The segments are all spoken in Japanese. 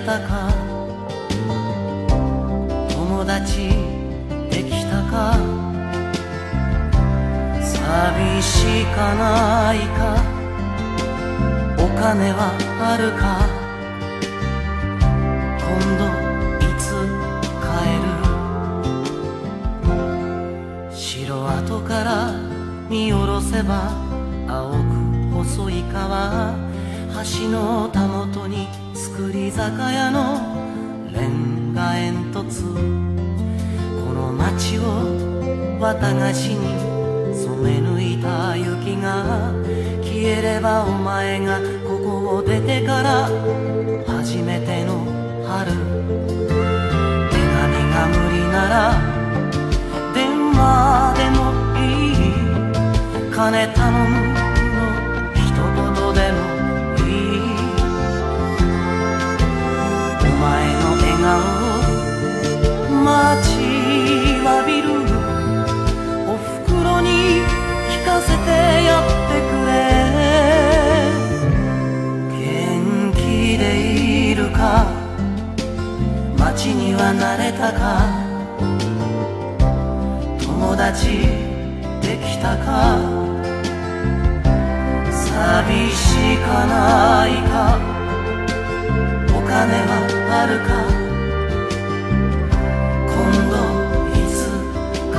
たか？友達できたか？寂しかないか？お金はあるか？今度いつ帰る？城跡から見下ろせば青く細い川橋のたもとに造り酒屋のレンガ煙突。この街を綿菓子に染め抜いた雪が消えればお前がここを出てから初めての春。手紙が無理なら電話でもいい。金頼む。顔を待ちわびるおふくろに聞かせてやってくれ。元気でいるか街には慣れたか友達できたか寂しかないかお金はあるか。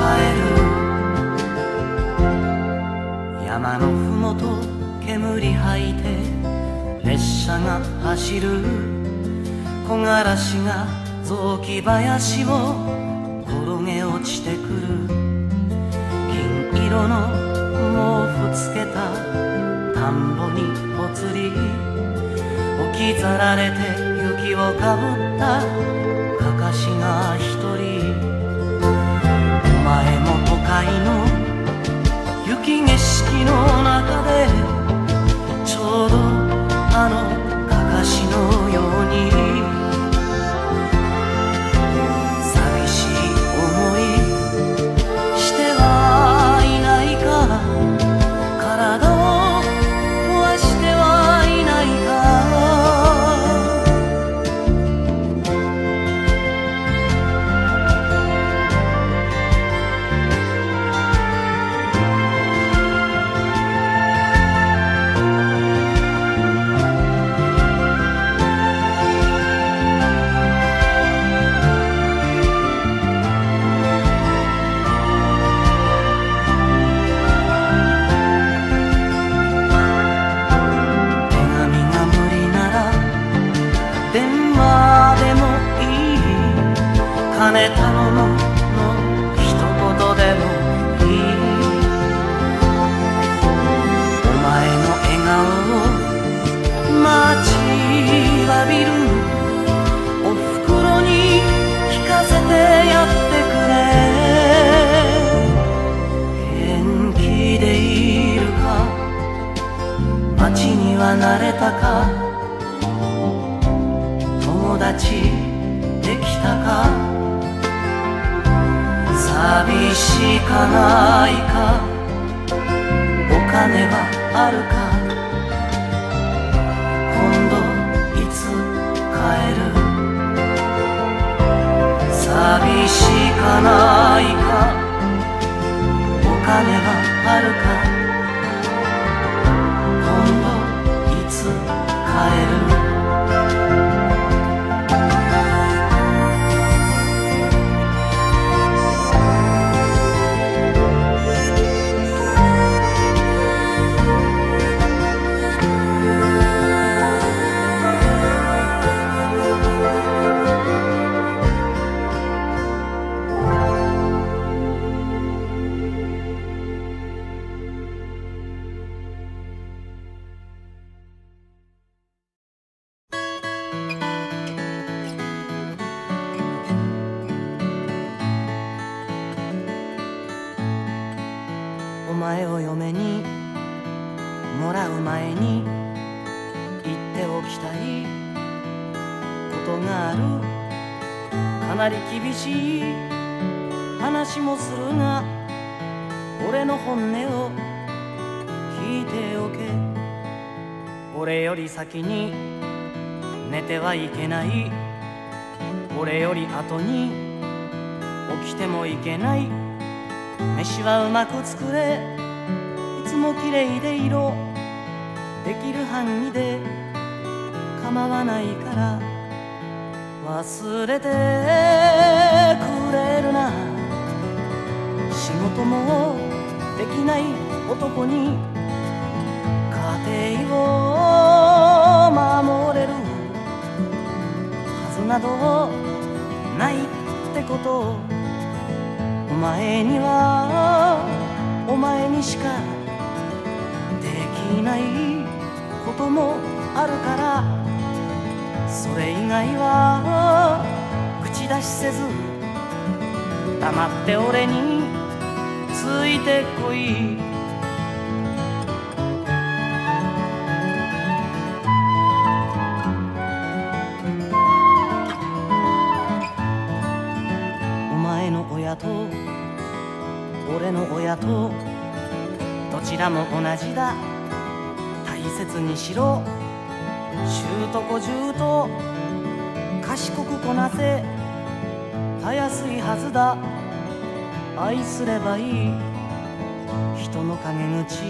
帰る。山のふもと煙吐いて列車が走る。木枯らしが雑木林を転げ落ちてくる。金色の毛布つけた田んぼにぽつり。置き去られて雪をかぶったかかしが一人。界の雪景色の中でちょうどあのかかしのように。街には慣れたか？友達できたか？寂しいかないか？お金はあるか？今度いつ帰る？寂しいかないか？お金はあるか？先に寝てはいけない。俺より後に起きてもいけない。飯はうまく作れ。いつも綺麗で色できる範囲で構わないから。忘れてくれるな。仕事もできない男になどないってことお前にはお前にしかできないこともあるからそれ以外は口出しせず黙って俺についてこい。も同じだ。大切にしろ。習得十と。賢くこなせ。たやすいはずだ。愛すればいい。人の陰口。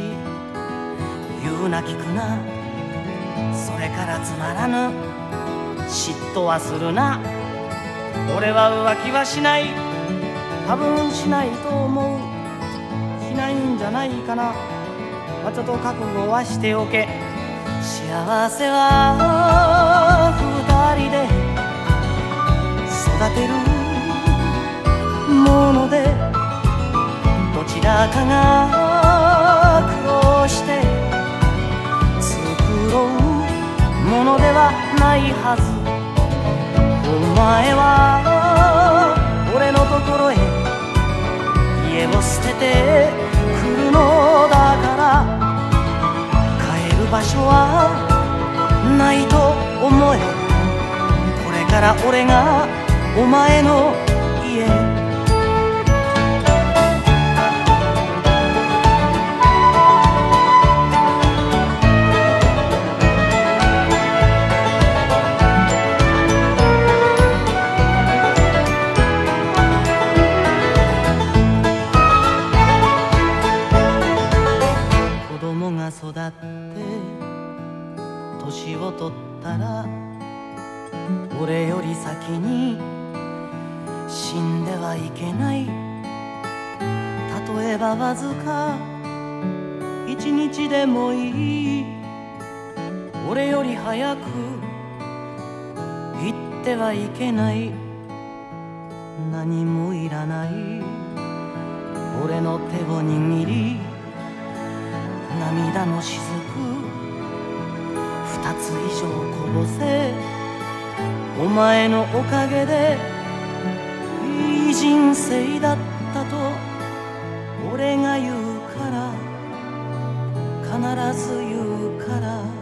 言うな聞くな。それからつまらぬ。嫉妬はするな。俺は浮気はしない。多分しないと思う。しないんじゃないかな、あ、ちょっと覚悟はしておけ幸せは二人で育てるものでどちらかが苦労して作ろう。ものではないはずお前は俺のところへ家を捨てて来るのだから場所はないと思え。これから俺がお前の家はいけない。何もいらない。俺の手を握り涙の雫。二つ以上こぼせ。お前のおかげでいい人生だったと。俺が言うから必ず言うから。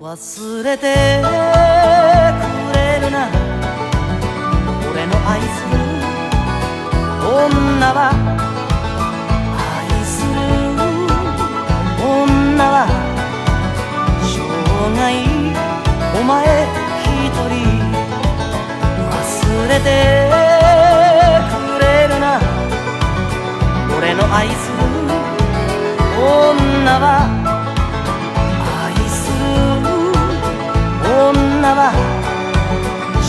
忘れて。てくれるな。俺の愛する女は愛する女は生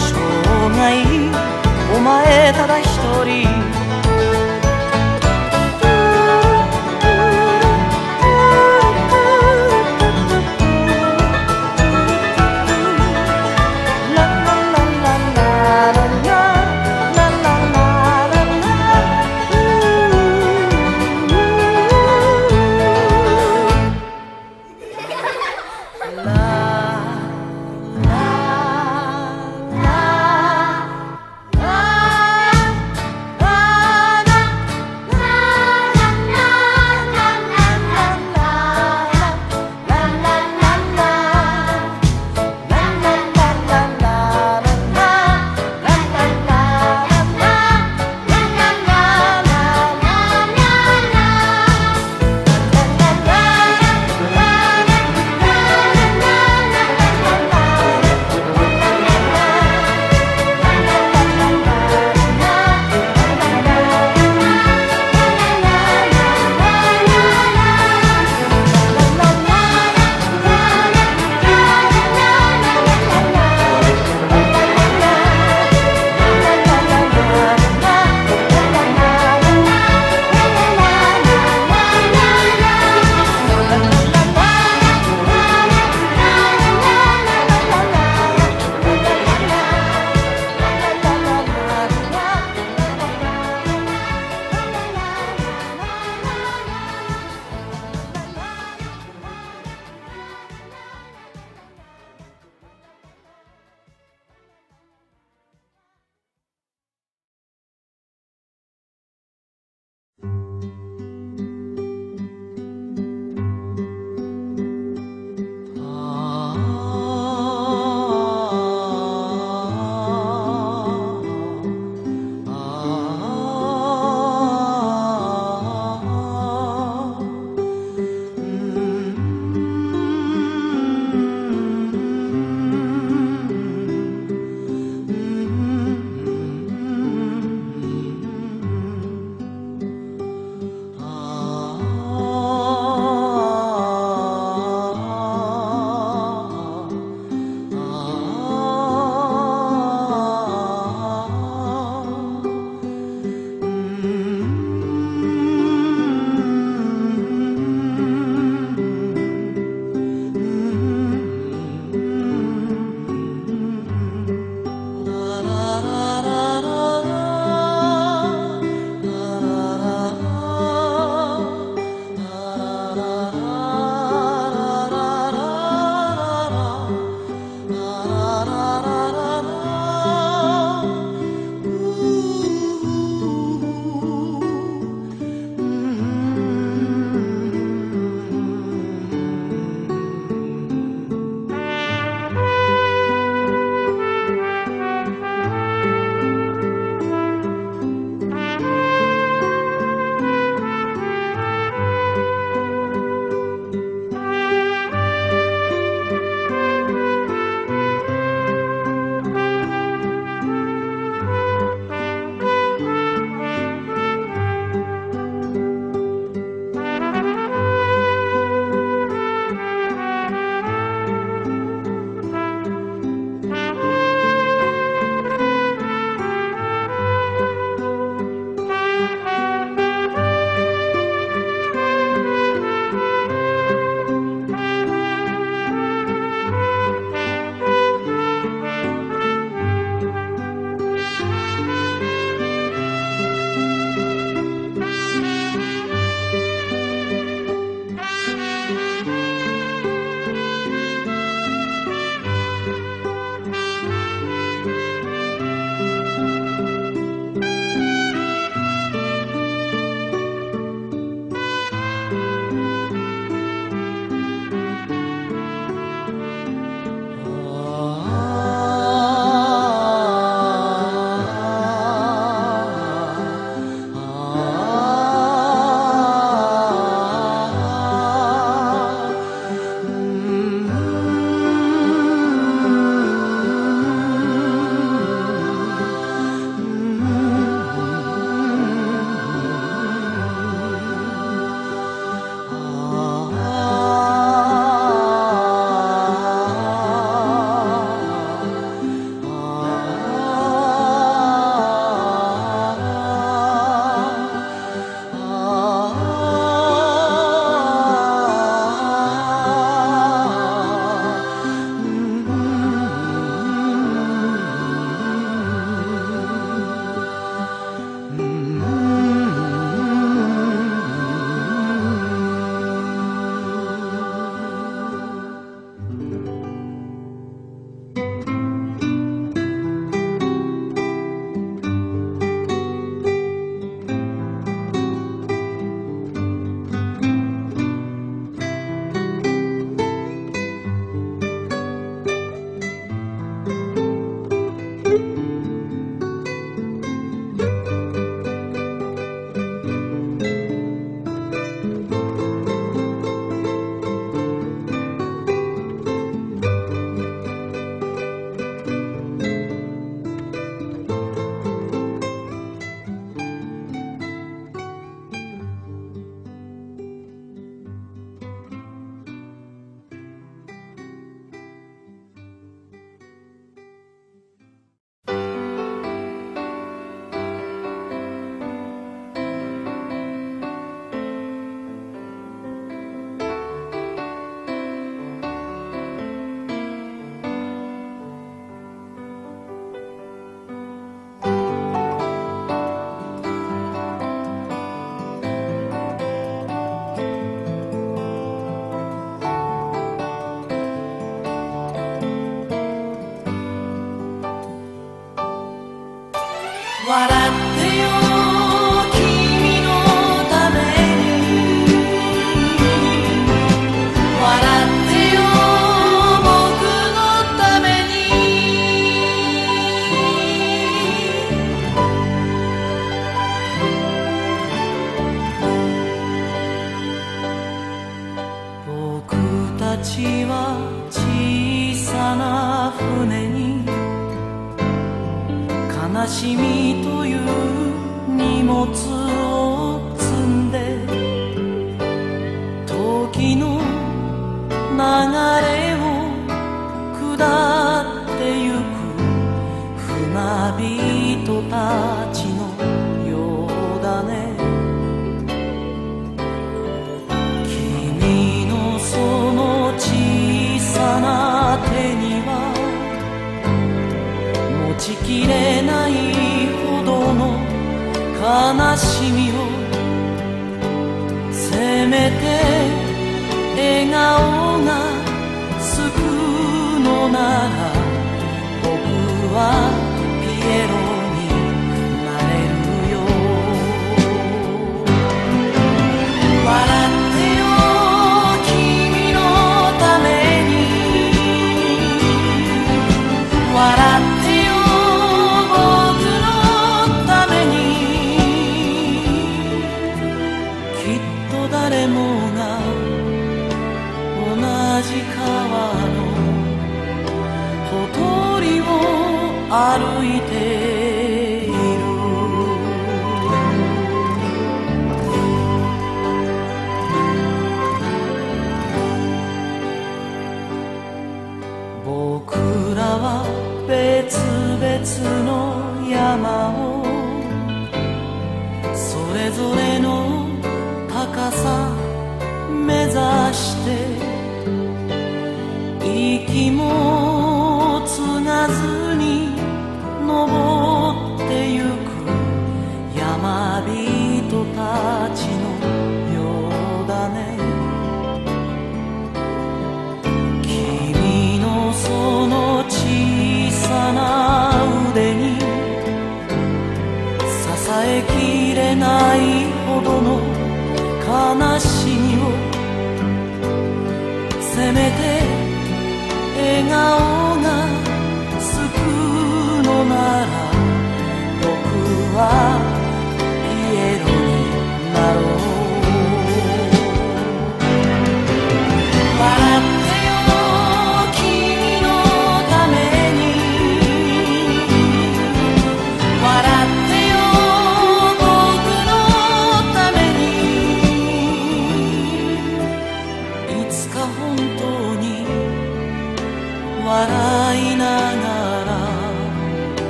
涯お前ただ一人。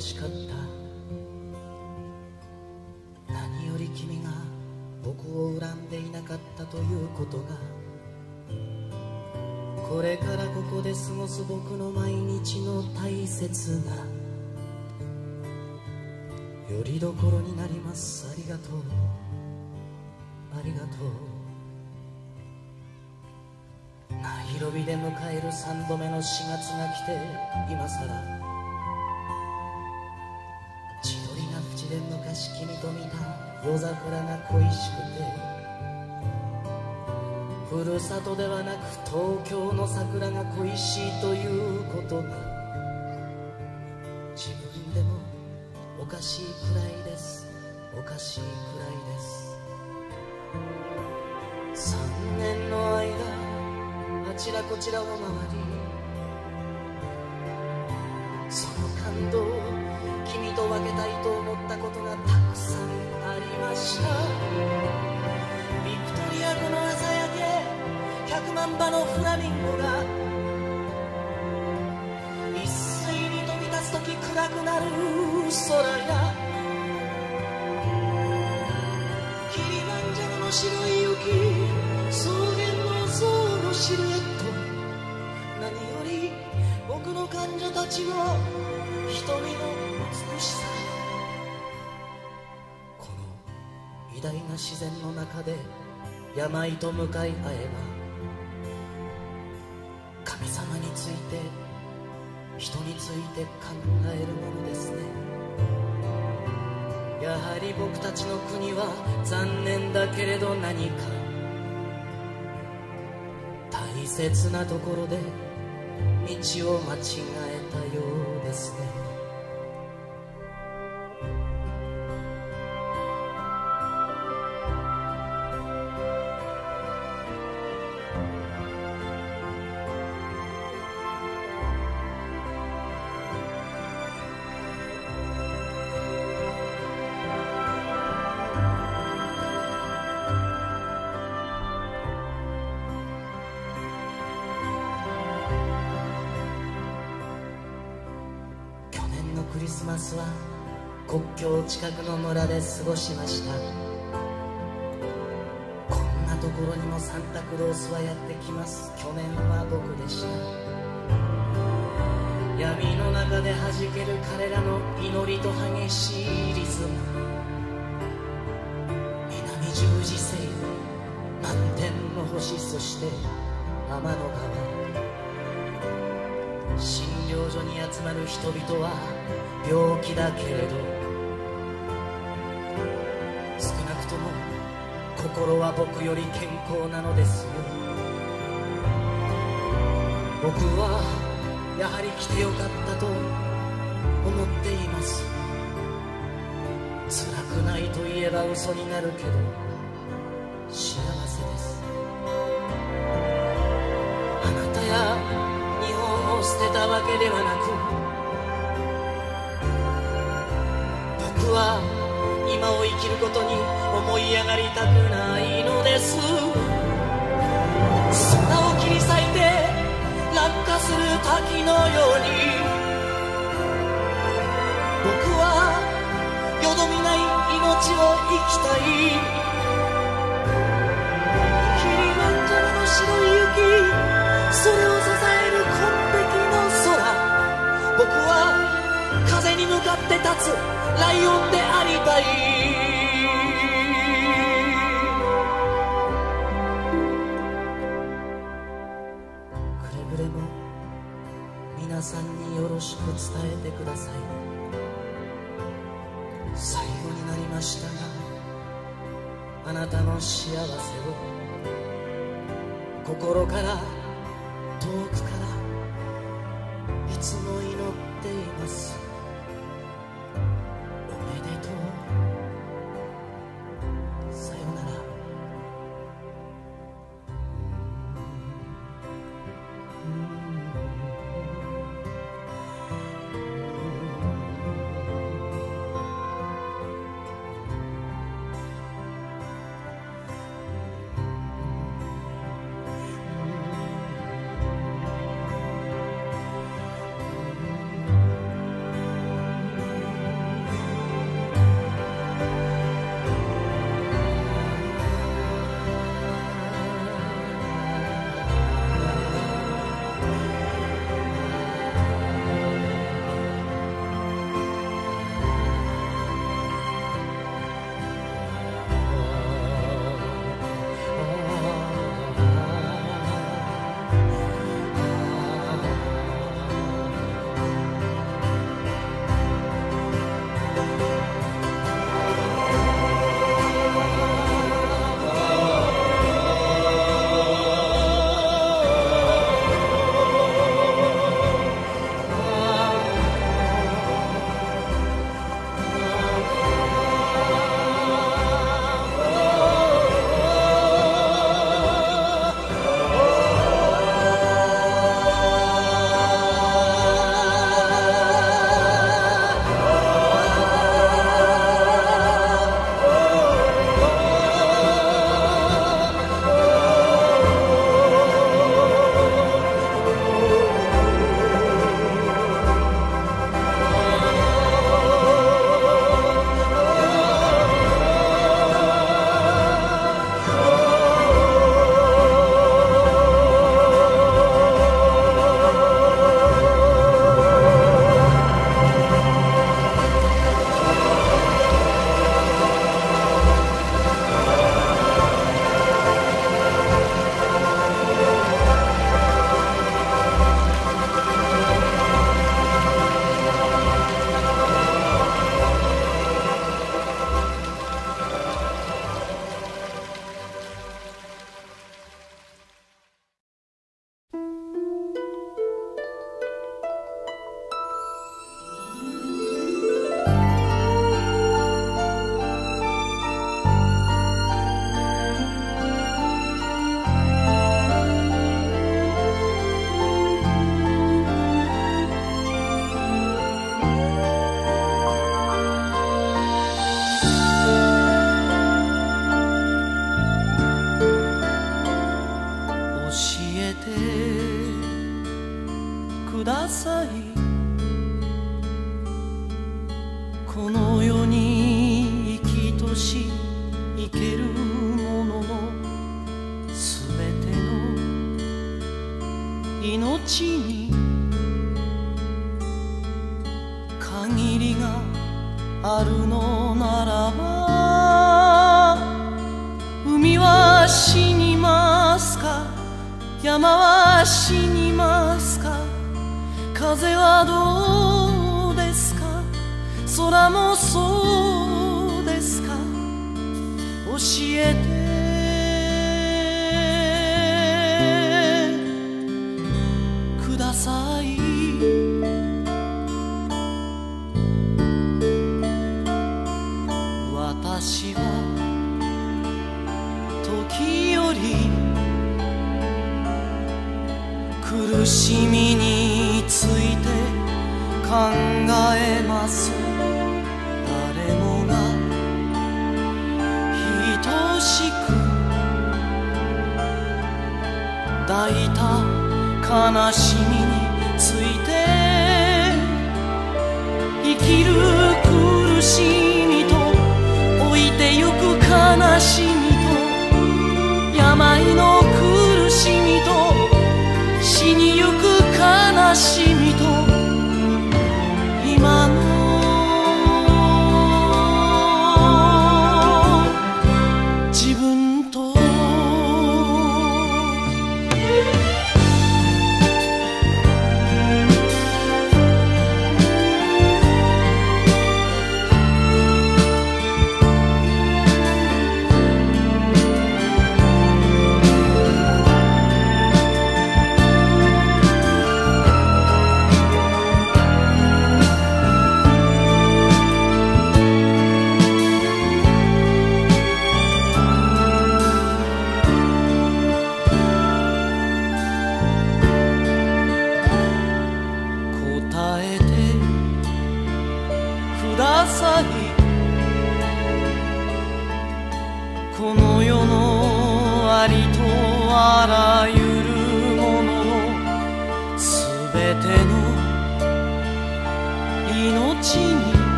しかった。何より君が僕を恨んでいなかったということがこれからここで過ごす僕の毎日の大切なよりどころになります。ありがとう。ありがとう。ナイロビで迎える3度目の4月が来て今さら桜が恋しくてふるさとではなく東京の桜が恋しいということが自分でもおかしいくらいです。おかしいくらいです。3年の間あちらこちらを回りその感動け100万羽のフラミンゴが一斉に飛び立つ時暗くなる空やキリマンジャロの白い雪草原の象のシルエット何より僕の患者たちの瞳の美しさこの偉大な自然の中で病と向かい合えばて考えるものですね。やはり僕たちの国は残念だけれど何か。大切なところで道を間違えたよう近くの村で過ごしました。こんなところにもサンタクロースはやってきます。去年は僕でした。闇の中で弾ける彼らの祈りと激しいリズム。南十字星満天の星そして天の川。診療所に集まる人々は病気だけれど心は僕より健康なのですよ。僕はやはり来てよかったと思っています。辛くないと言えば嘘になるけど幸せです。あなたや日本を捨てたわけではなく今を生きることに思い上がりたくないのです。空を切り裂いて落下する滝のように。僕はよどみない命を生きたい。キリマンジャロの白い雪それを支って立つライオンでありたい。くれぐれも皆さんによろしく伝えてください。最後になりましたがあなたの幸せを心から遠くからいつも祈っています。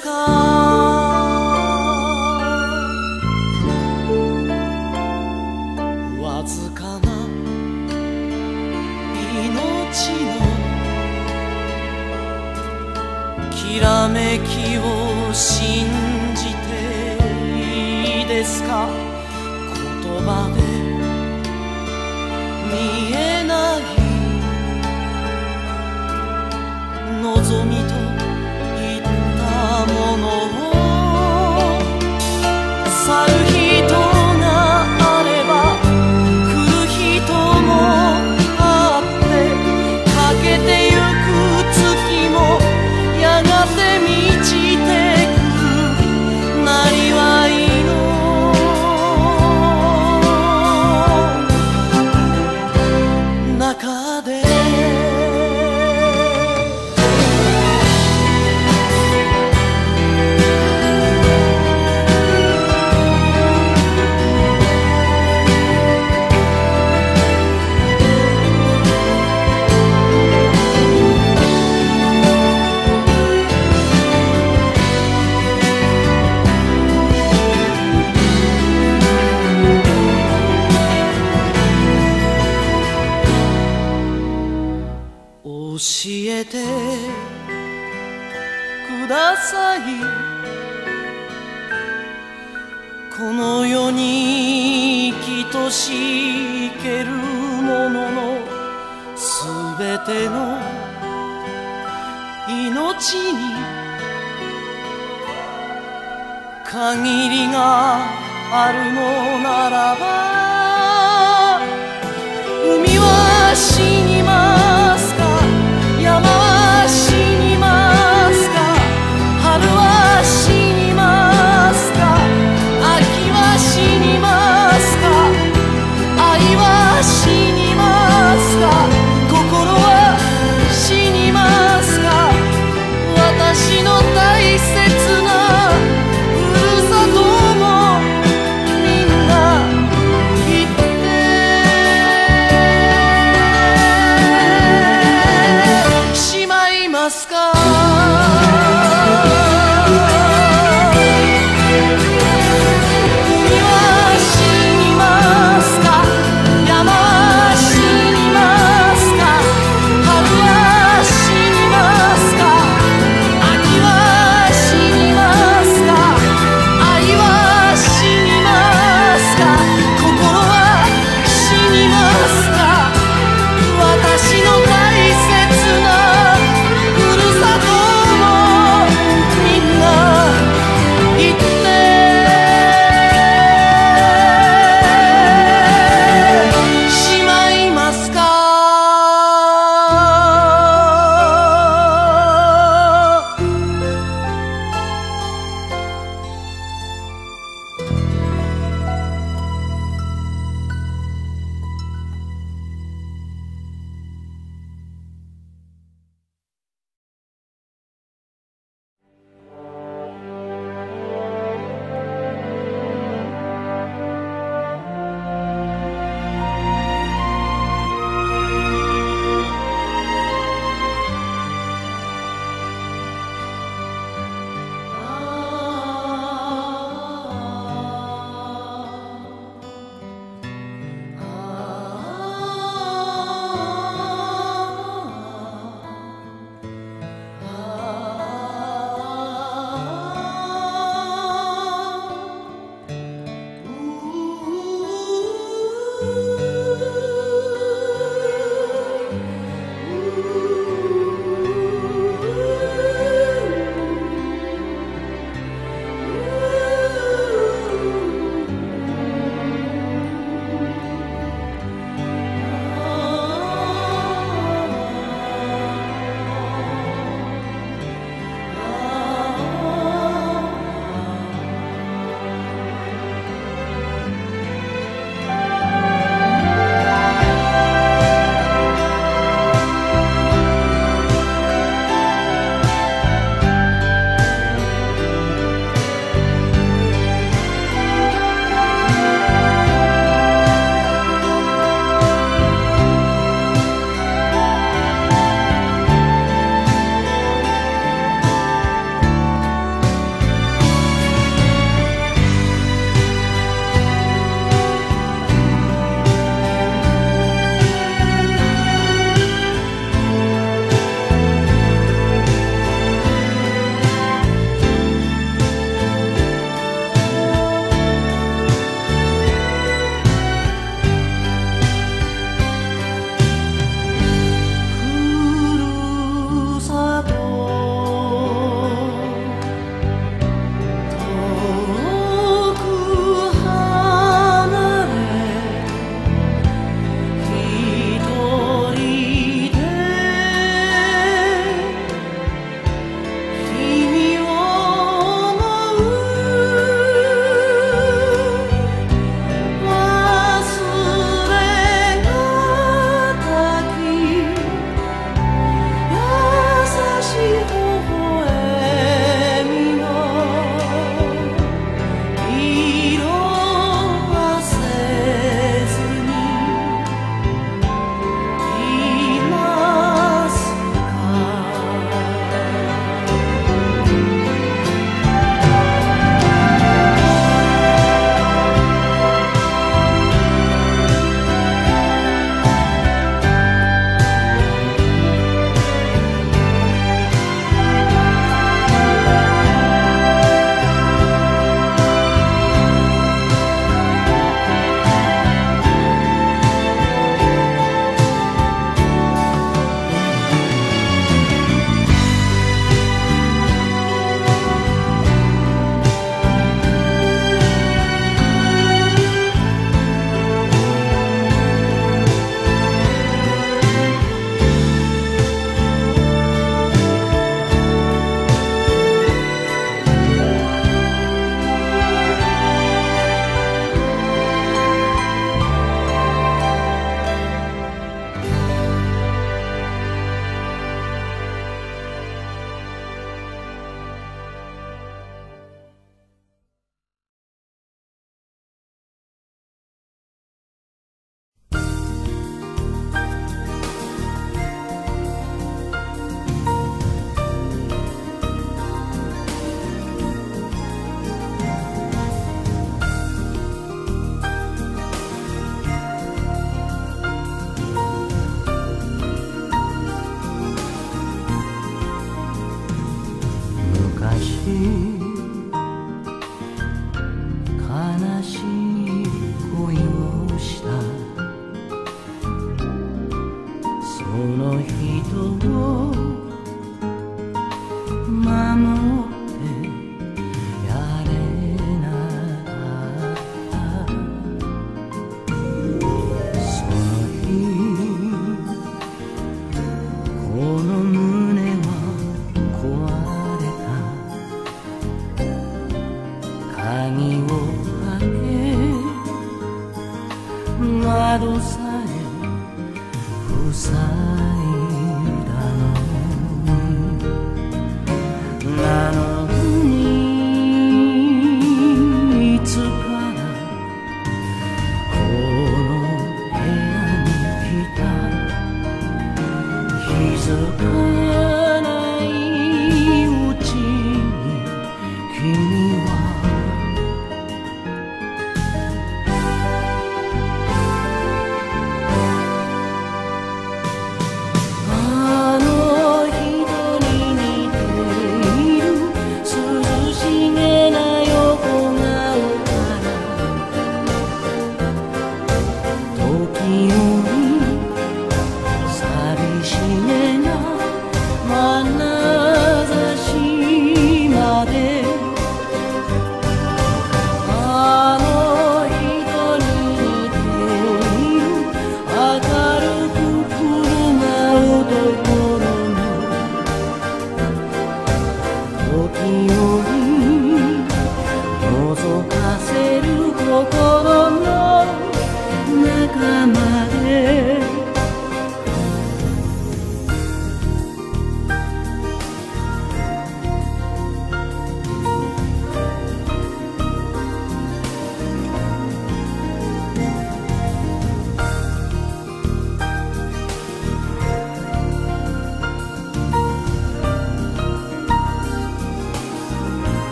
く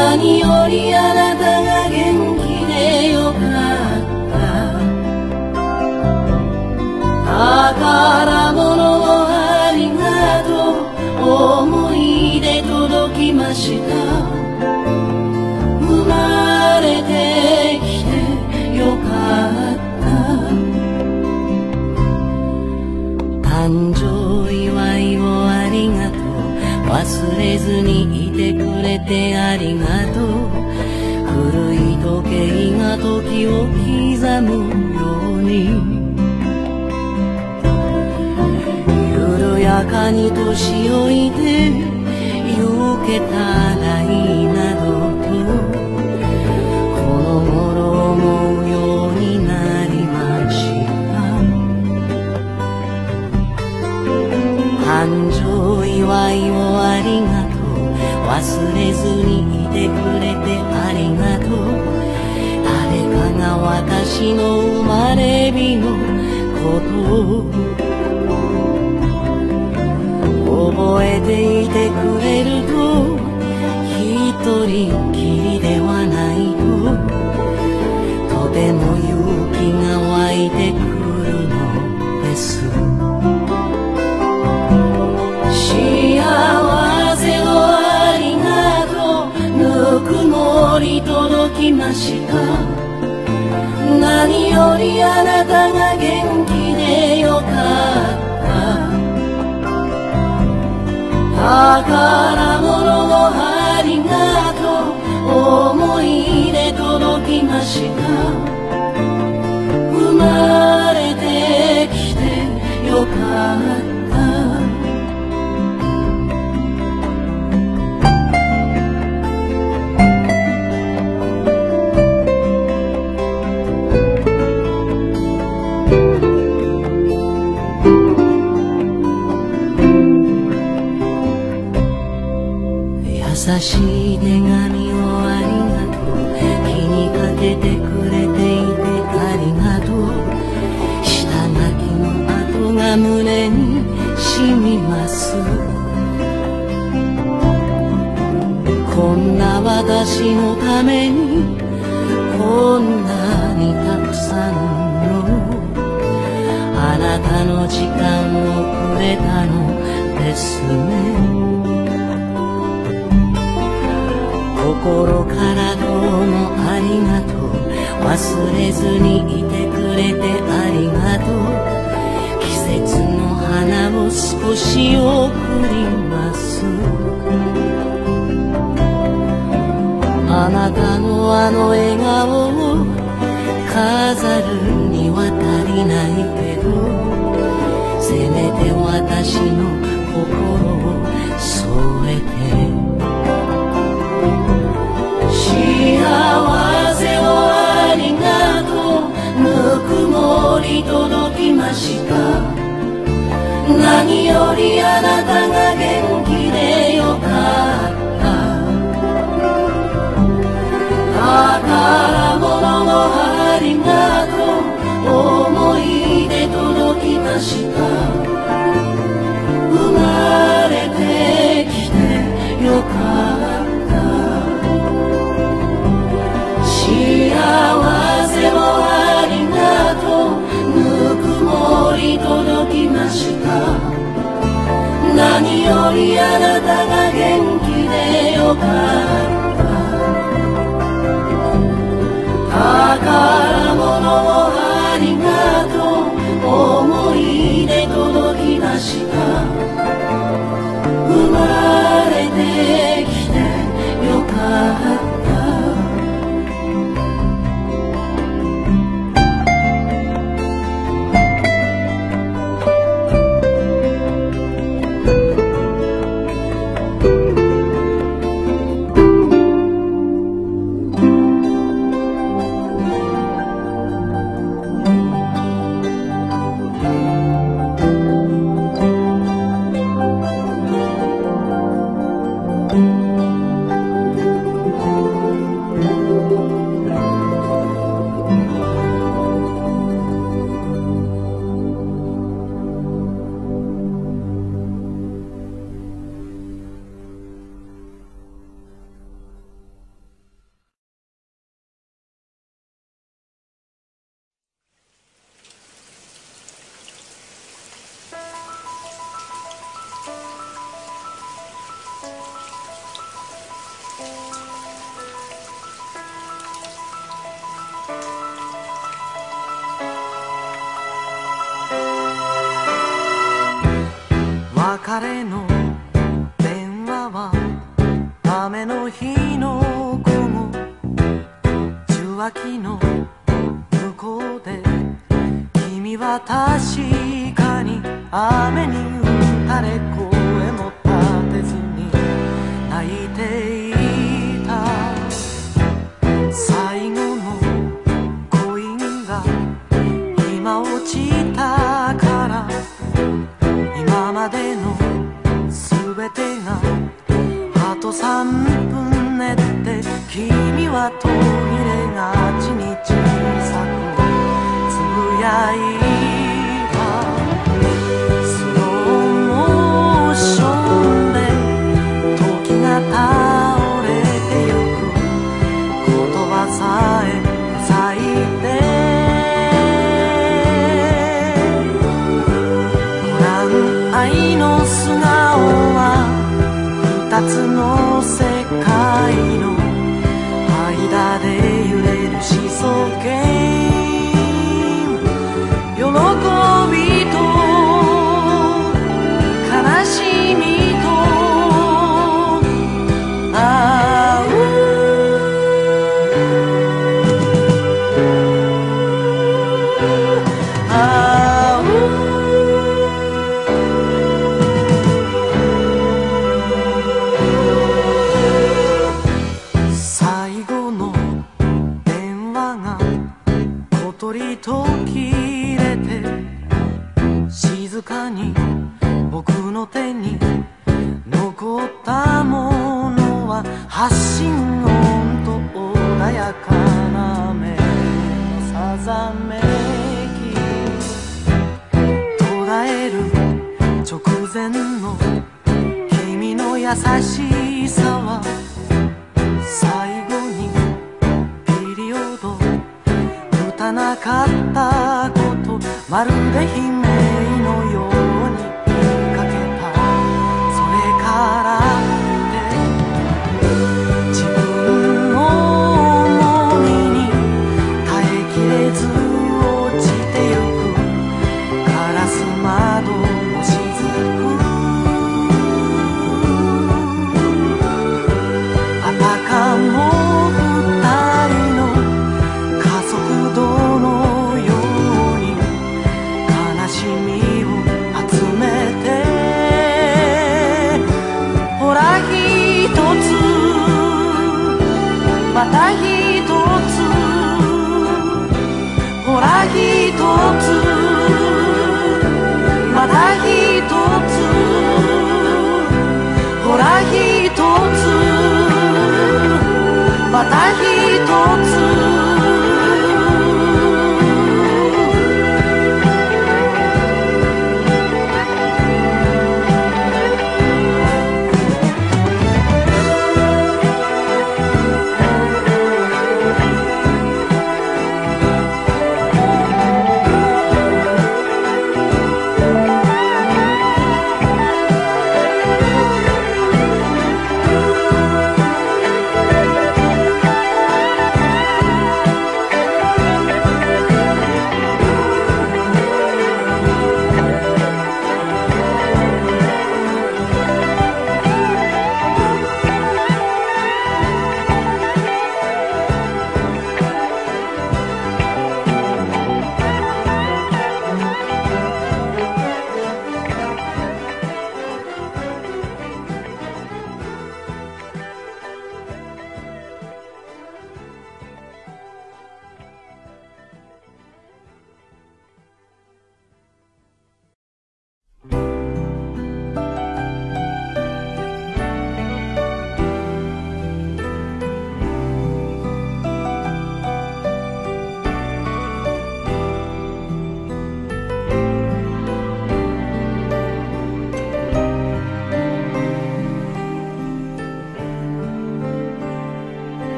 何よりあなたが元気でよかった。宝てありがとう。古い時計が時を刻むように。緩やかに年老いてゆけたらいい。忘れずにいてくれてありがとう誰かが私の生まれ日のことを覚えていてくれると一人きりではないととても勇気が湧いてくる。きました。何よりあなたが元気でよかった。宝物をありがとう思い出届きました。生まれてきてよかった。しい手紙をありがとう気にかけてくれていてありがとう下書きの跡が胸に染みますこんな私のためにこんなにたくさんのあなたの時間をくれたのですね。心からどうもありがとう。忘れずにいてくれてありがとう。季節の花を少し送ります。あなたのあの笑顔を飾るには足りないけどせめて私の心を添えて幸せをありがとう。ぬくもり届きました。何よりあなたが元気でよかった。宝物をありがとう。思い出届きました。何よりあなたが元気でよかった。宝物をありがとう思い出届きました。生まれてきてよかった。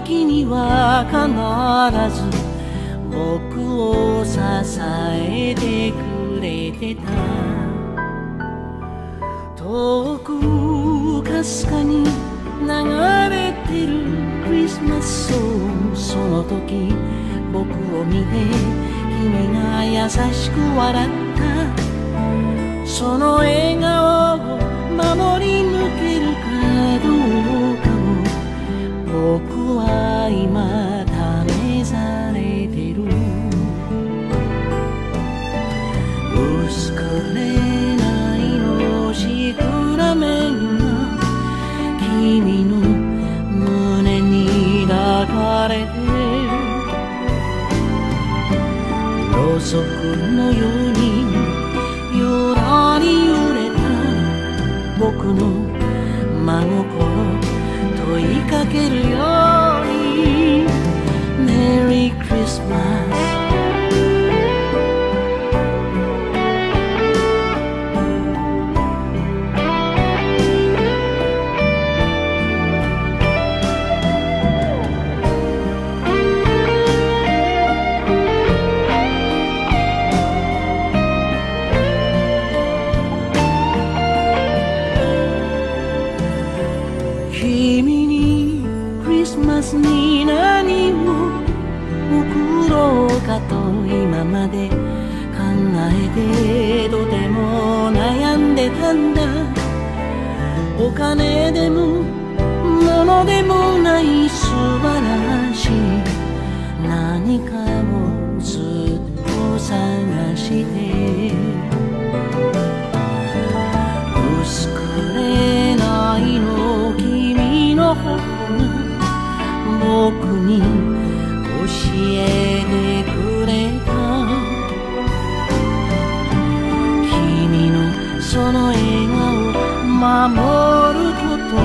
時には必ず僕を支えてくれてた。遠くかすかに流れてるクリスマスソングその時僕を見て君が優しく笑った。その笑顔を守り抜けるかどうか僕は今試されてる。薄くれないのしくらめんが君の胸に抱かれて。ろうそくのようによらり揺れた僕の真心。問いかけるようにメリお金でも物でもない守ることが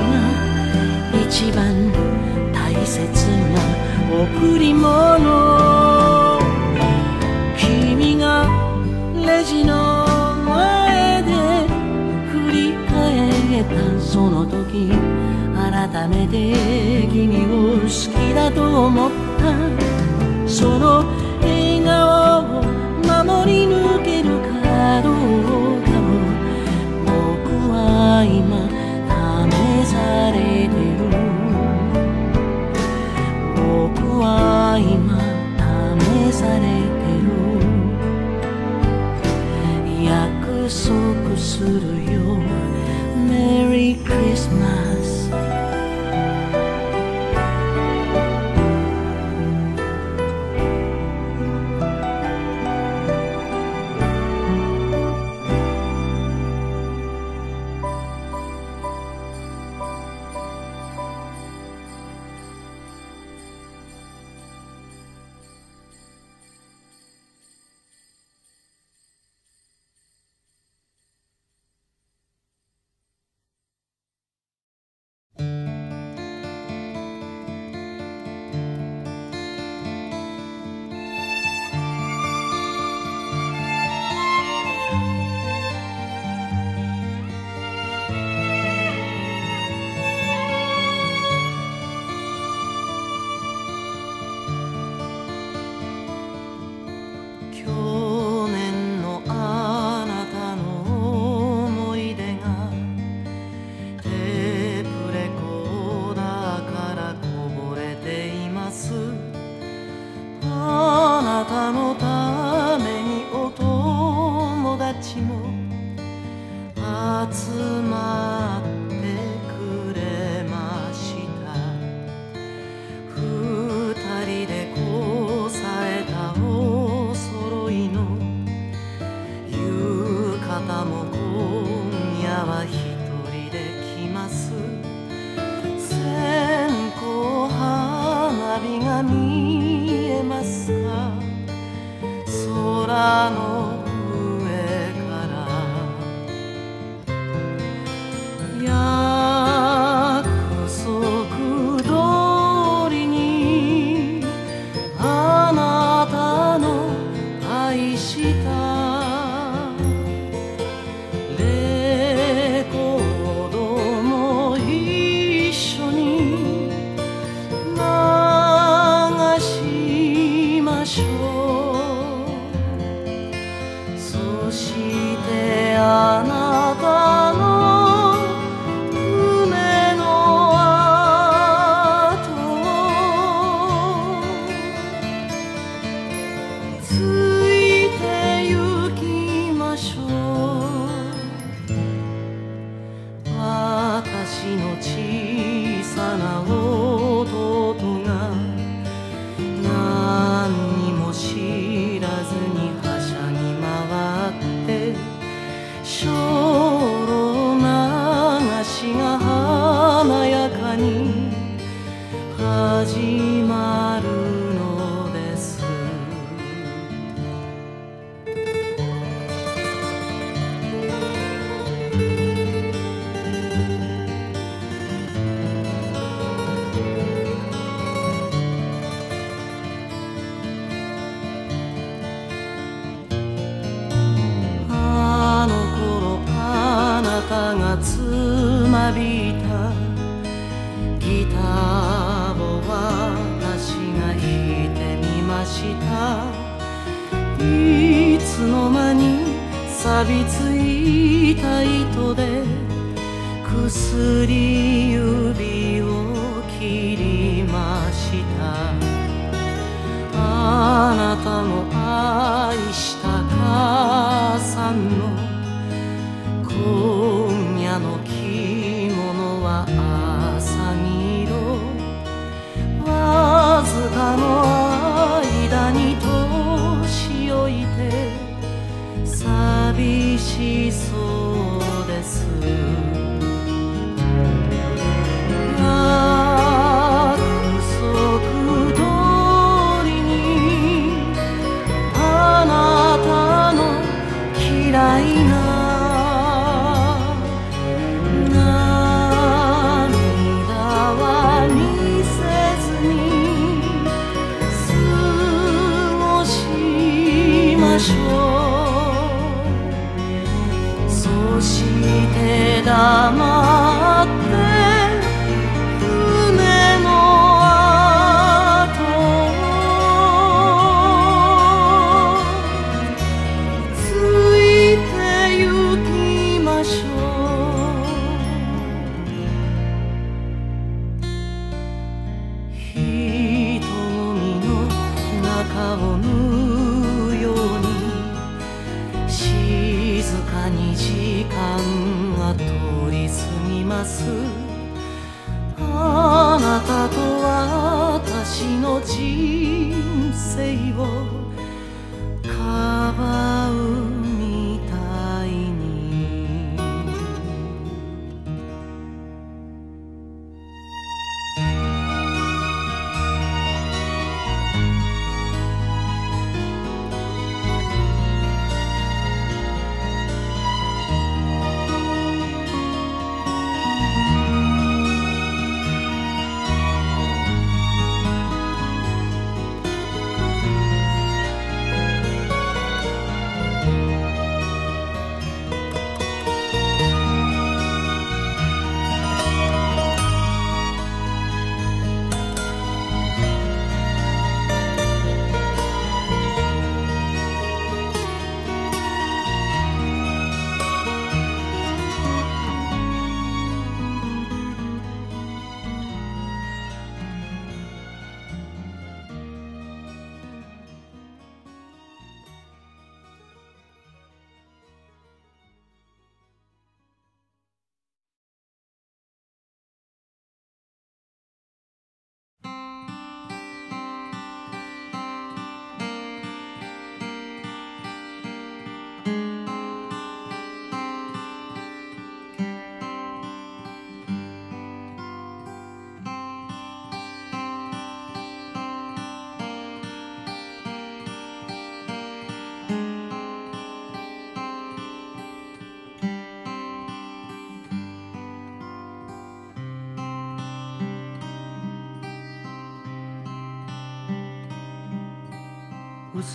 一番大切な贈り物。君がレジの前で振り返ったその時改めて君を好きだと思った。その笑顔を守り抜けるかどうかは今試されてる。僕は今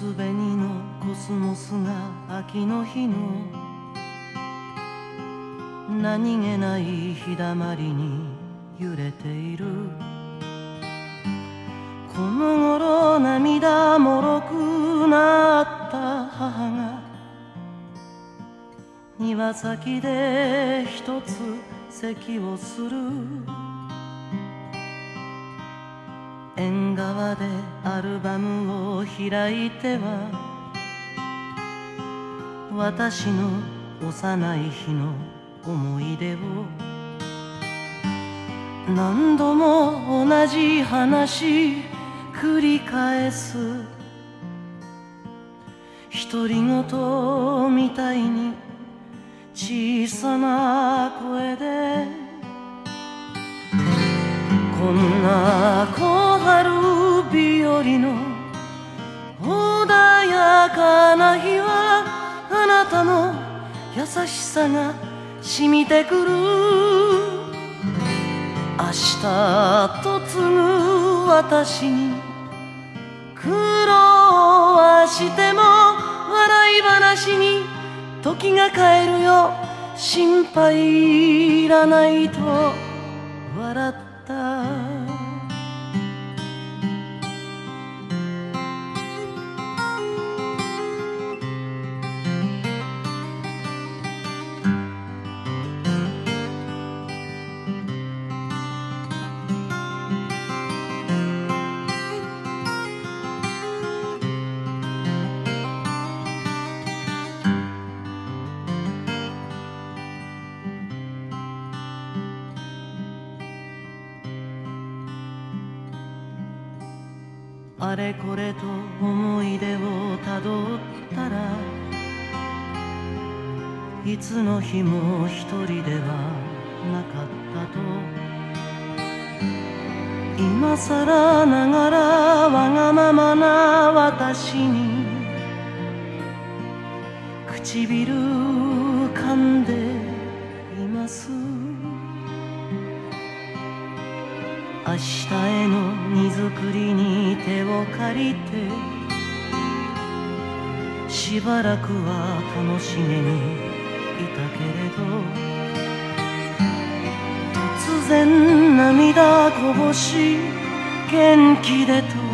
薄紅のコスモスが秋の日の何気ない日だまりに揺れている。この頃涙もろくなった母が庭先で一つ咳をする。縁側でアルバムを開いては私の幼い日の思い出を何度も同じ話繰り返す。独り言みたいに小さな声でこんな小春日和の穏やかな日はあなたの優しさが染みてくる。明日と継ぐ私に苦労はしても笑い話に時が変えるよ心配いらないと笑った。あれこれと思い出をたどったらいつの日も一人ではなかったと。今さらながらわがままな私に唇噛んで明日への荷造りに手を借りてしばらくは楽しげにいたけれど突然涙こぼし元気でと。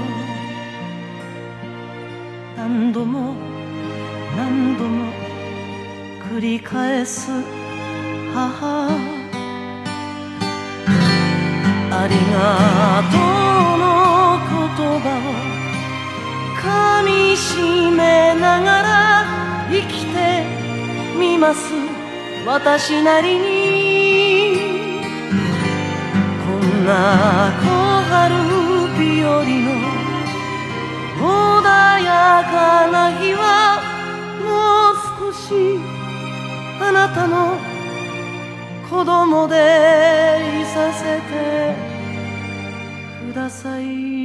何度も何度も繰り返す母ありがとうの言葉を噛みしめながら生きてみます私なりにこんな小春日和の穏やかな日はもう少しあなたの子供でいさせてください。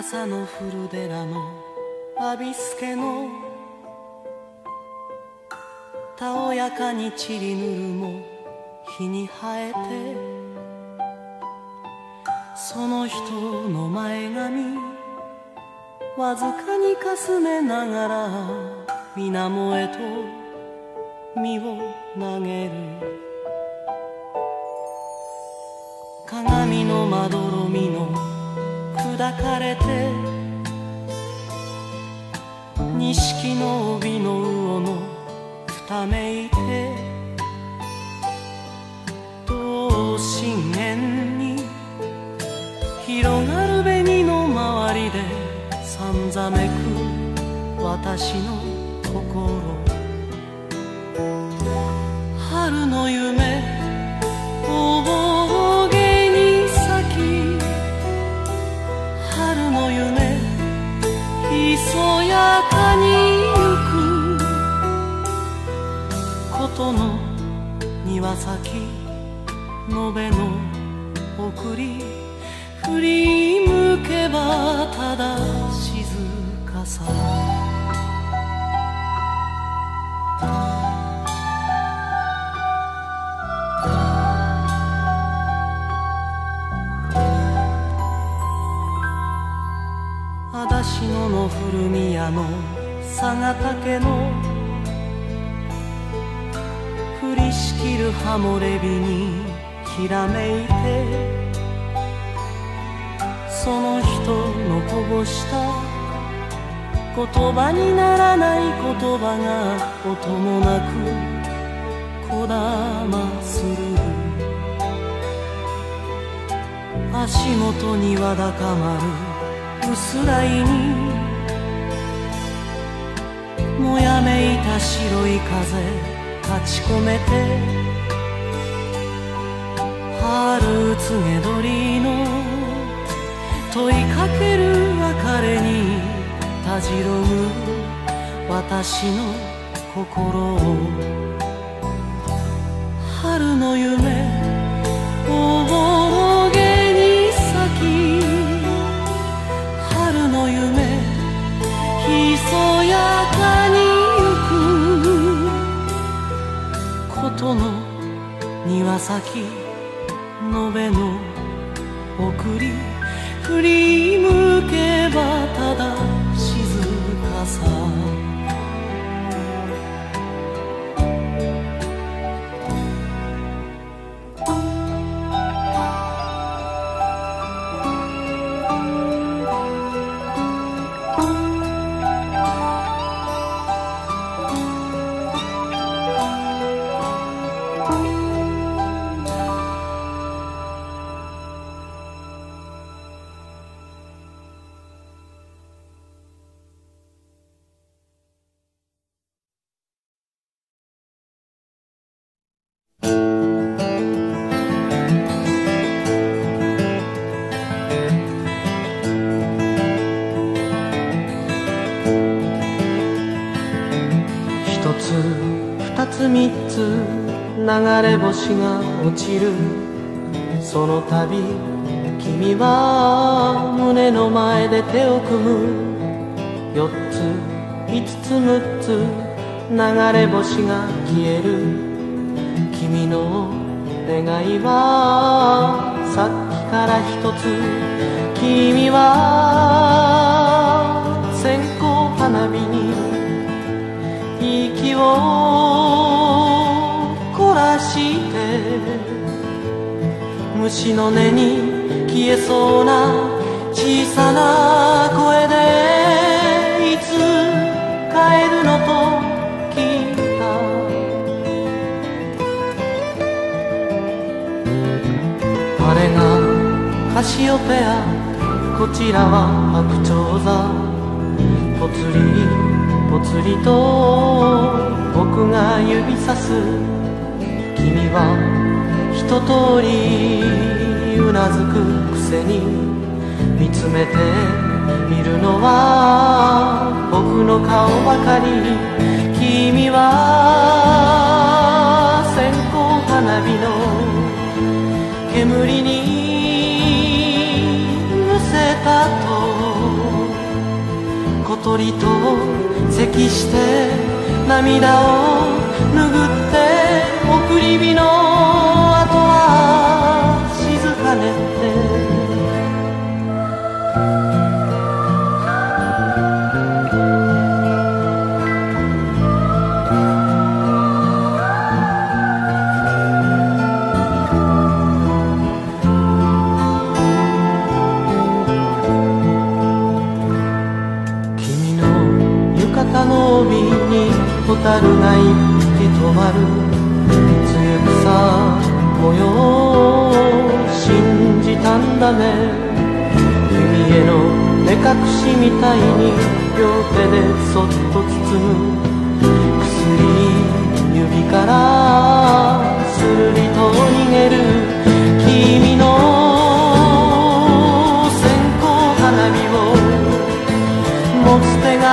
朝の古寺の浴びすけのたおやかに散りぬるも日に生えてその人の前髪わずかにかすめながら水面へと身を投げる。晴れて錦の帯の魚のふためいて同心円に広がる紅の周りでさんざめく私の心。ことの庭先延べの送り振り向けばただ静かさ。足立野の古宮の佐賀岳の降りしきるハモレビにひらめいてその人のこぼした言葉にならない言葉が音もなくこだまする。足元にわだかまる。薄らいにもやめいた白い風。ち込めて春告げ鳥の問いかける別れにたじろぐ私の心を。春の夢庭先延べの送り振り向けばただ星が落ちるその度君は胸の前で手を組む四つ五つ六つ流れ星が消える君の願いはさっきから一つ君は線香花火に息を虫の音に消えそうな小さな声でいつ帰るのと聞いた。あれがカシオペアこちらは白鳥座。ぽつりぽつりと僕が指さす君は一通りうなずくくせに見つめてみるのは僕の顔ばかり君は線香花火の煙にむせたと小鳥と咳して涙を拭って送り火の後は静かね君の浴衣の帯に蛍が一匹止まる。模様を信じたんだね。君への目隠しみたいに両手でそっと包む。薬指からすりと逃げる。君の線香花火を持つ手が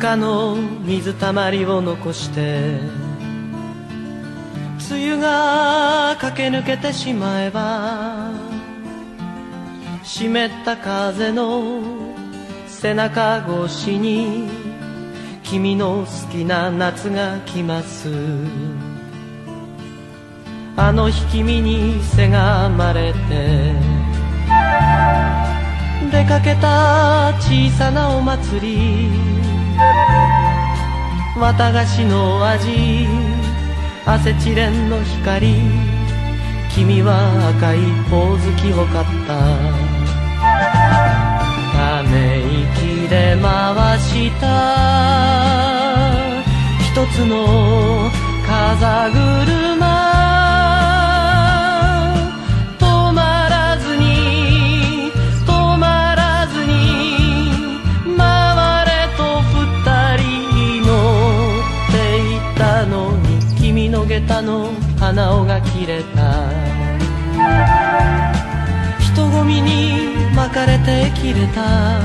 かの水たまりを残して梅雨が駆け抜けてしまえば湿った風の背中越しに君の好きな夏が来ます。あの日君にせがまれて出かけた小さなお祭り。綿菓子の味アセチレンの光。君は赤いほおずきを買った。ため息で回した。一つの風車。の下駄の鼻緒が切れた。人混みに巻かれて切れた。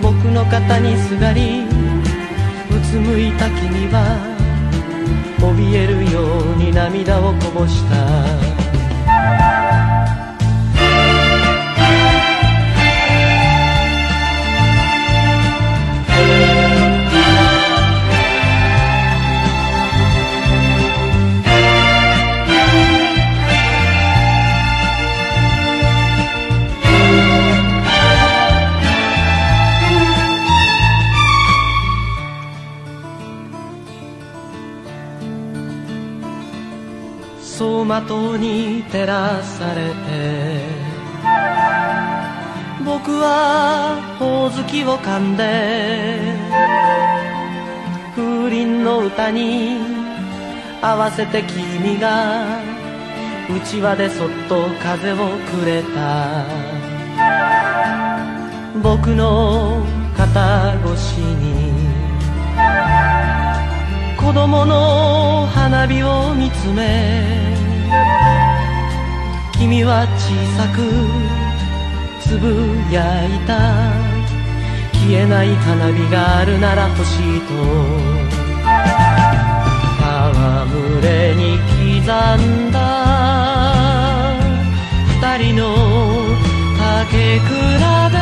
僕の肩にすがりうつむいた君は怯えるように涙をこぼした。走馬灯に照らされて。僕はほおずきを噛んで風鈴の歌に合わせて君がうちわでそっと風をくれた。僕の肩越しに子供の花火を見つめ君は小さくつぶやいた。消えない花火があるなら欲しいと戯れに刻んだ。二人の竹比べ。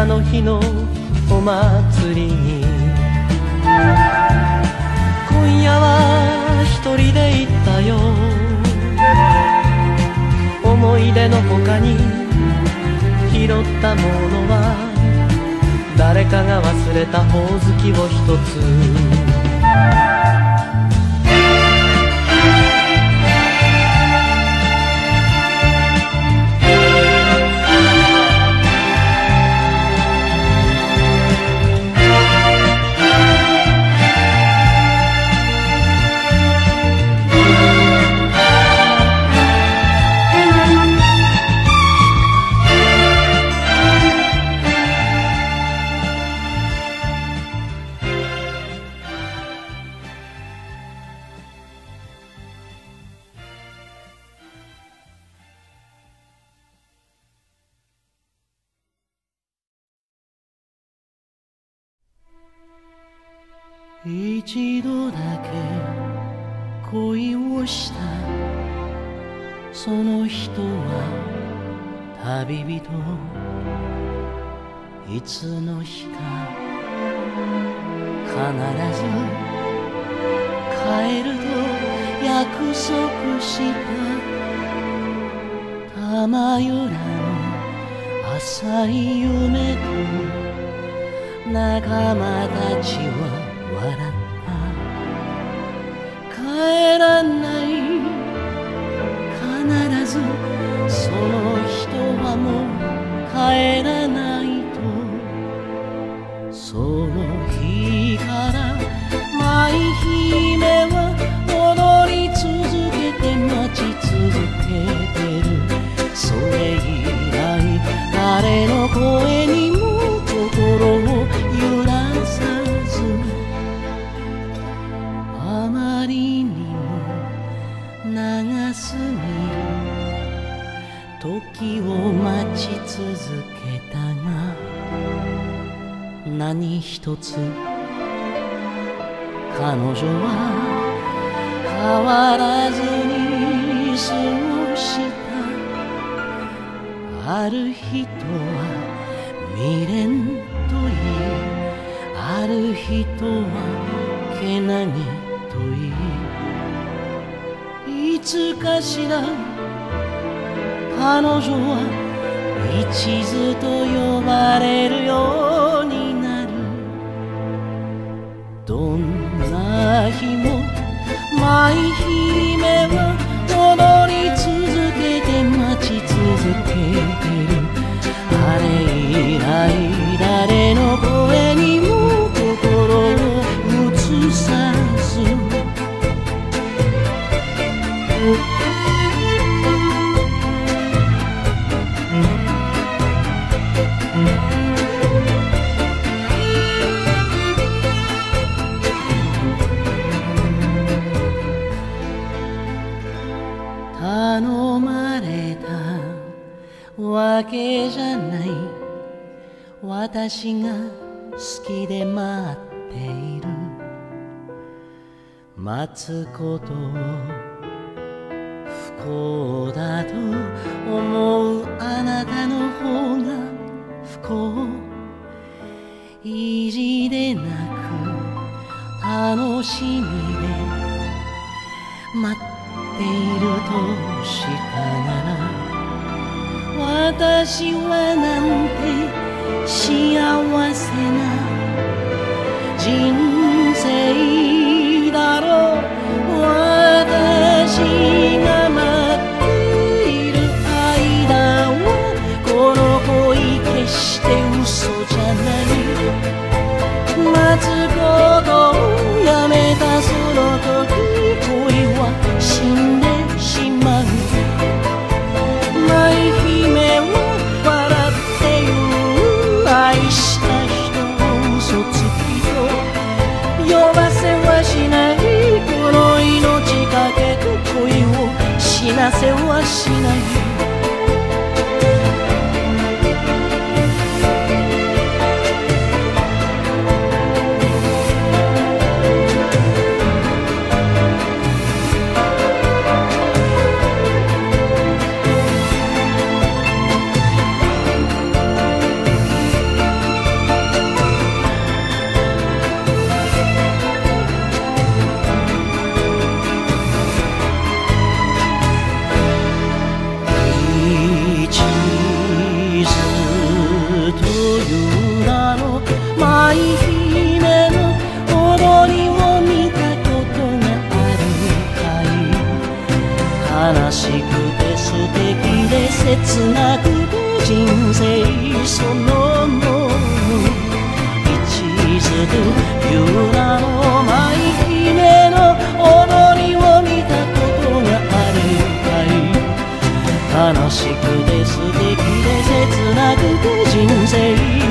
あの日のお祭りに今夜は一人で行ったよ思い出の他に拾ったものは誰かが忘れたほおずきを一つの日か必ず帰ると約束した。玉夜の浅い夢と仲間た。ちは笑った。帰らない必ずその人はもう帰らない何一つ。彼女は変わらずに過ごした。ある人は未練と言いある人はけなげと言い。いつかしら彼女は一途と呼ばれるよ私が好きで待っている。待つことを不幸だと思うあなたの方が不幸。意地でなく楽しみで待っているとしたなら私はなんて幸せな人生せはしない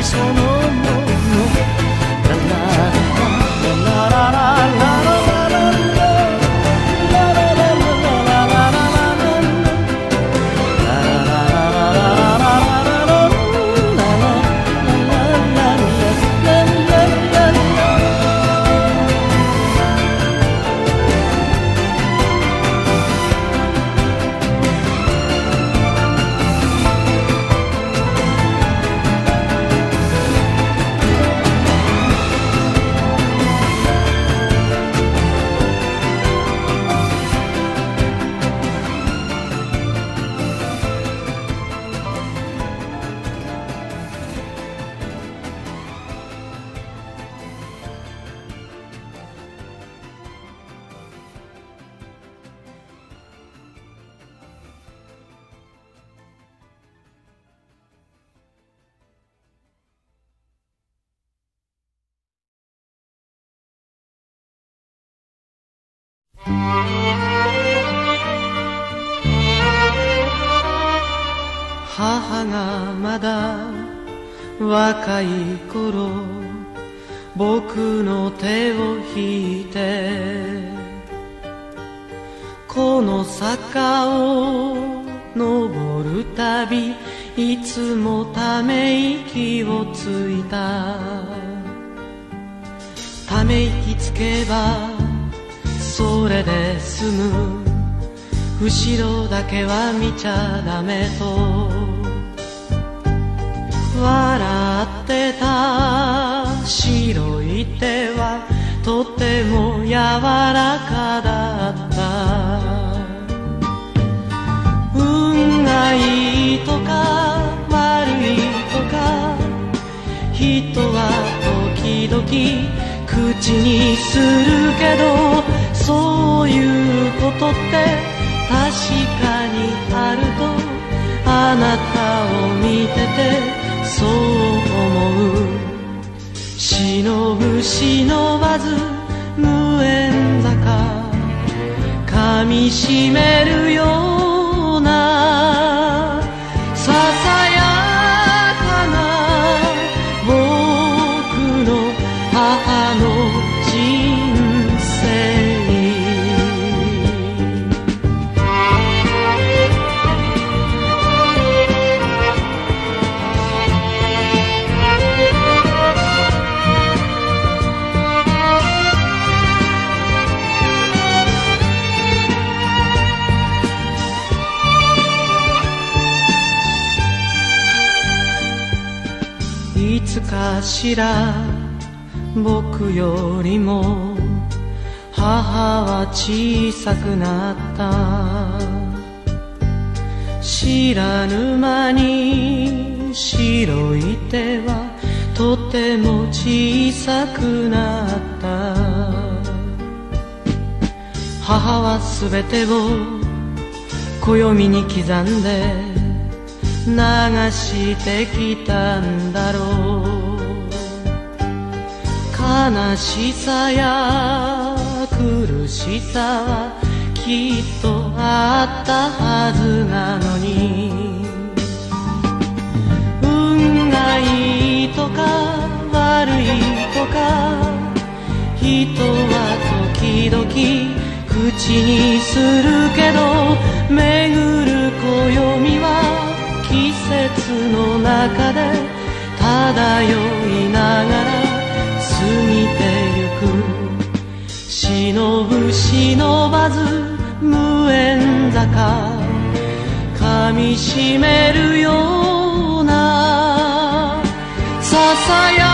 solo 悲しさや苦しさはきっとあったはずなのに。運がいいとか悪いとか人は時々口にするけど巡る暦は季節の中で漂いながら忍ぶ忍ばず無縁坂。噛みしめるようなささや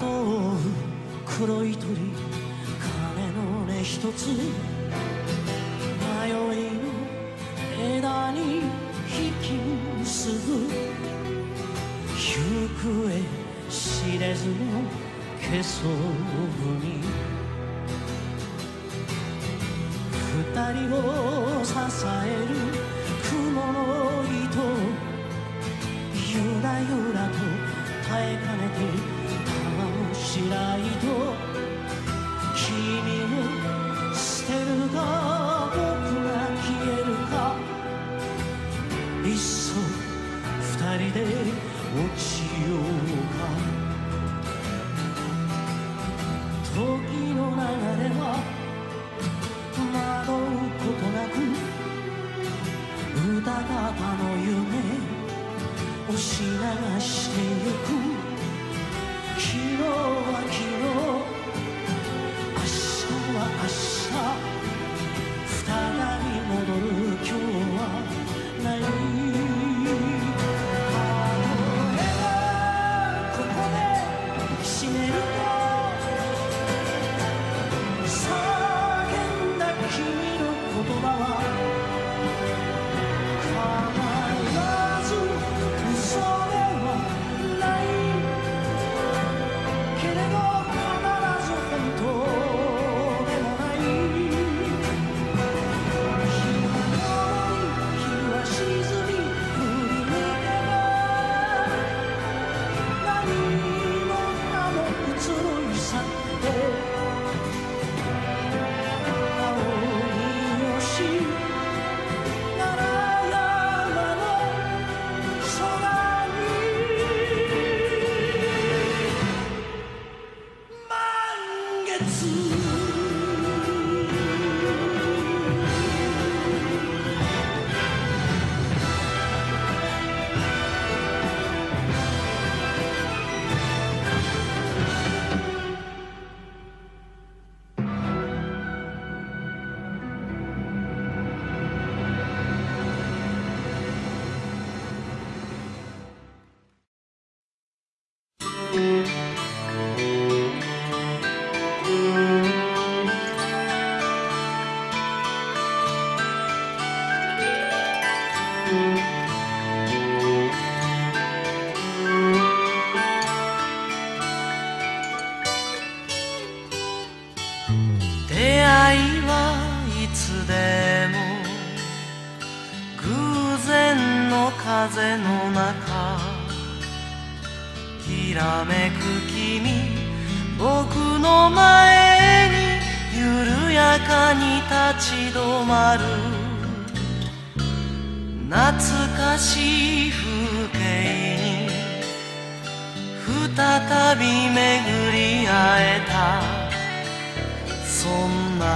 黒い鳥鐘の音一つ。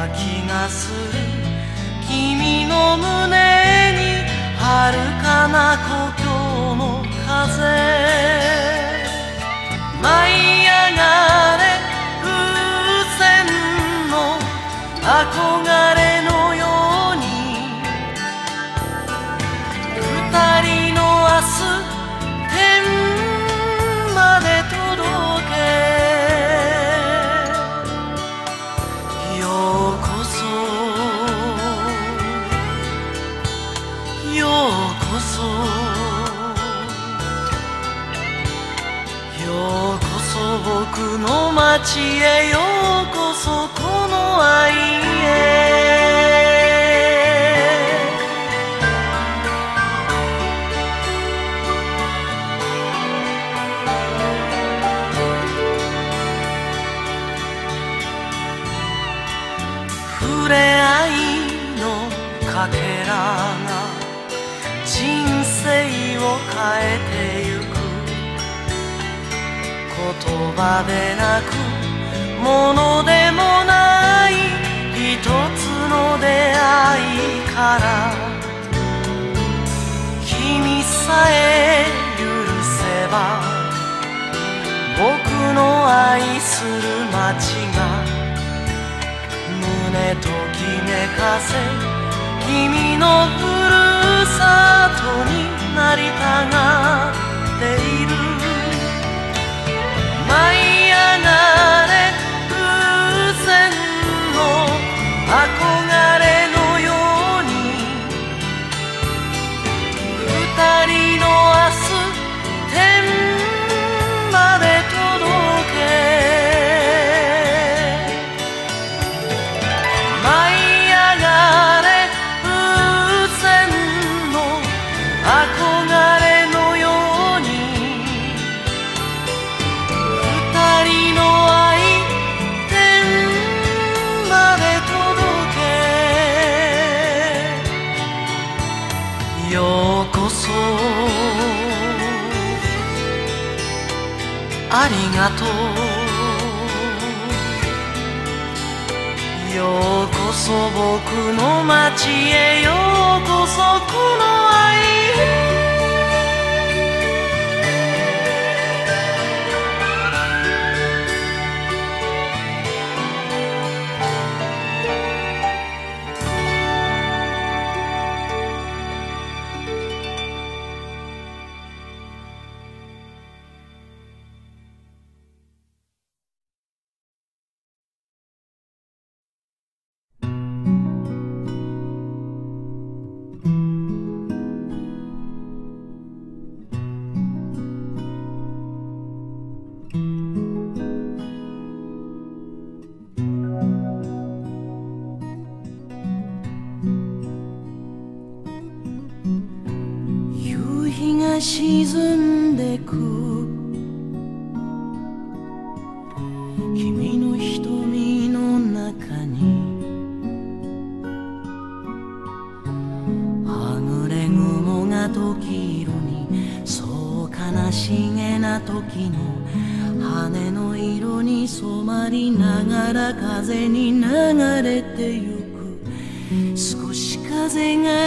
気がする君の胸に遥かな故郷の風舞い上がれ風船の憧れ街へようこそこの愛へ触れ合いのかけらが人生を変えてゆく言葉でなくものでもない一つの出会いから君さえ許せば僕の愛する街が胸ときめかせ君のふるさとになりたがっている。舞い上がれのように二人の愛ようこそ僕の街へようこそ沈んでく。君の瞳の中に。はぐれ雲が時色に。そう悲しげな時の。羽の色に。染まりながら風に流れてゆく。少し風が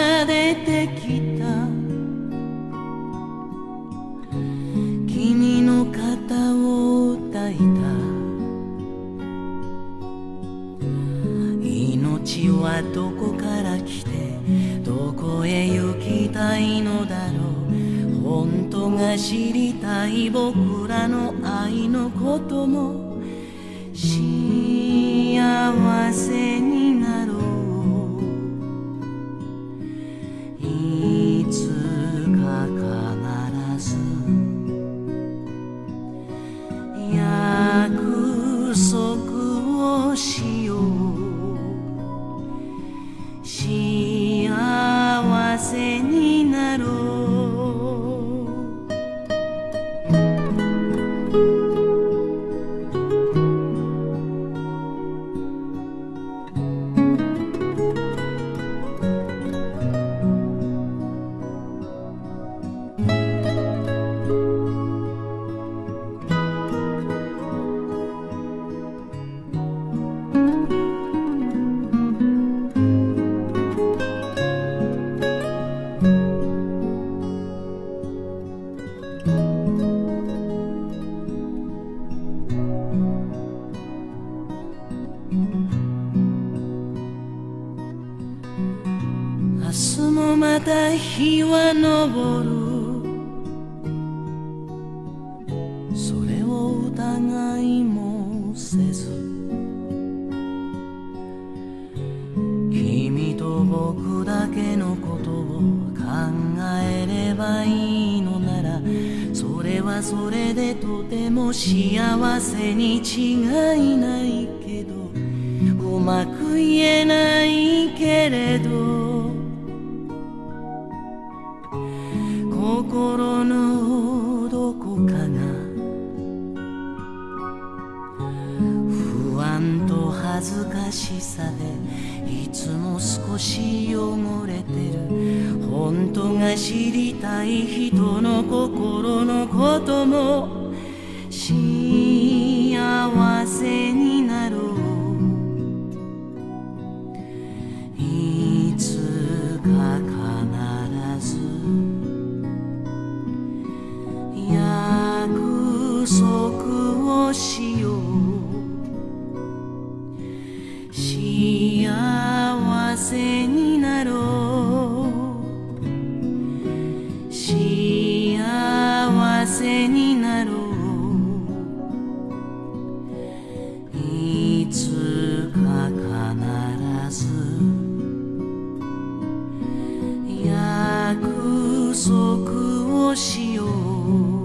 約束をしよう。